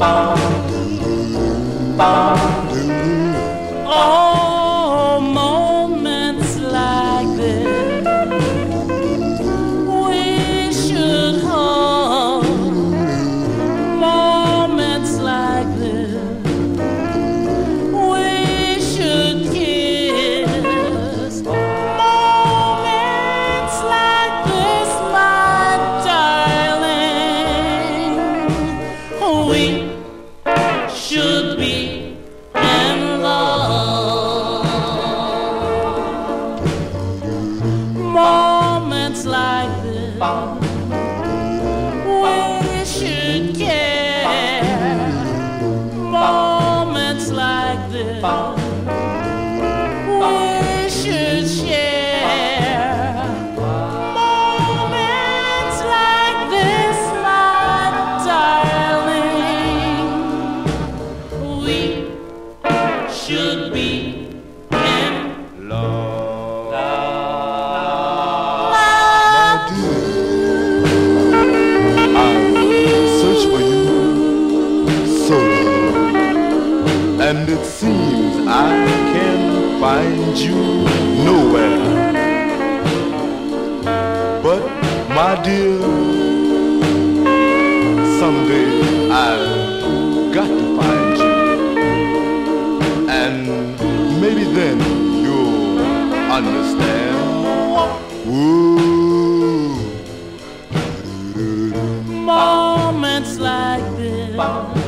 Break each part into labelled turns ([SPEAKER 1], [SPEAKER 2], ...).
[SPEAKER 1] bom, bom.
[SPEAKER 2] Like this,
[SPEAKER 1] and it seems I can find you nowhere. But my dear, someday I've got to find you, and maybe then you'll understand. Ooh.
[SPEAKER 2] Moments like this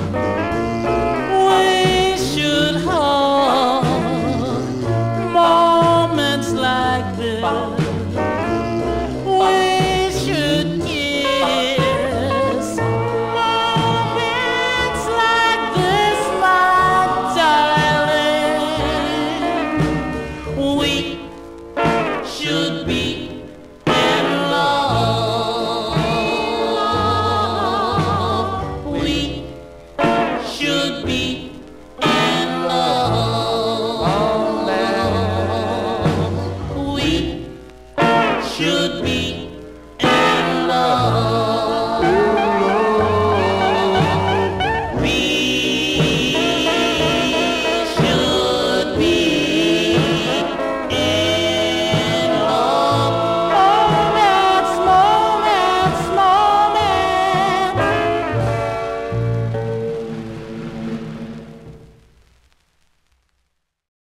[SPEAKER 2] should be in love. We should be.